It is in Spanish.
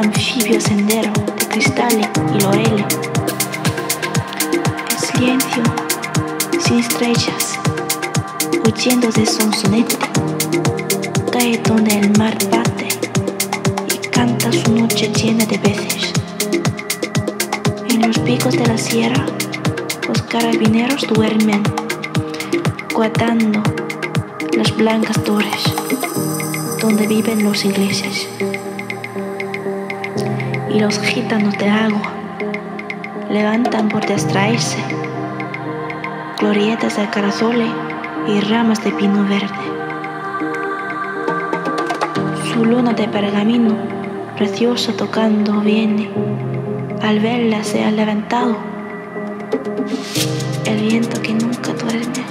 anfibio sendero de cristales y loreles. El silencio sin estrellas, huyendo de sonsonete, cae donde el mar bate y canta su noche llena de veces. En los picos de la sierra, los carabineros duermen, guardando las blancas torres donde viven los ingleses. Y los gitanos de agua levantan por distraerse glorietas de carazole y ramas de pino verde. Su luna de pergamino, preciosa tocando, viene. Al verla se ha levantado el viento que nunca duerme.